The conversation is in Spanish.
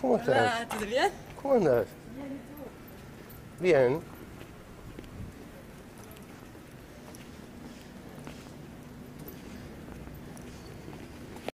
¿Cómo estás? Hola, ¿todo bien? ¿Cómo andas? Bien.